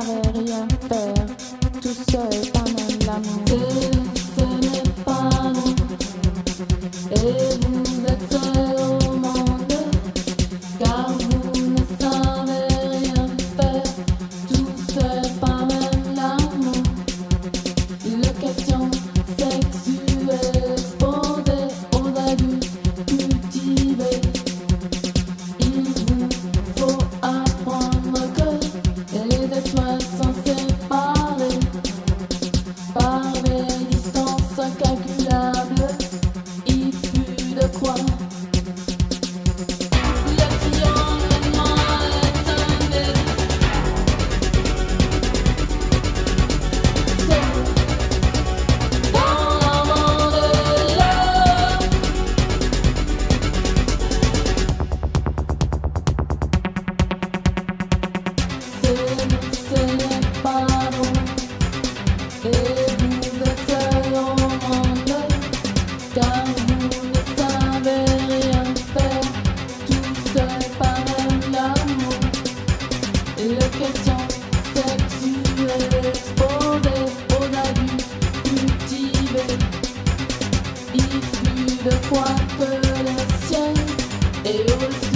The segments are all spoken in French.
savais rien tout seul n'est pas It was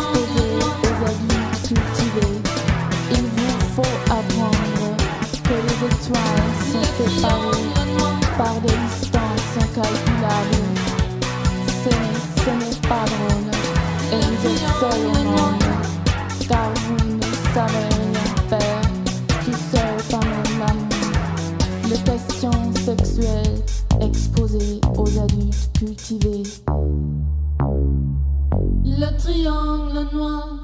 par des distances incalculables. Ce n'est pas drôle, et vous êtes seul au monde, car vous ne savez rien faire, tout seul pendant l'amour. Les questions sexuelles exposées aux adultes cultivés. Le triangle noir.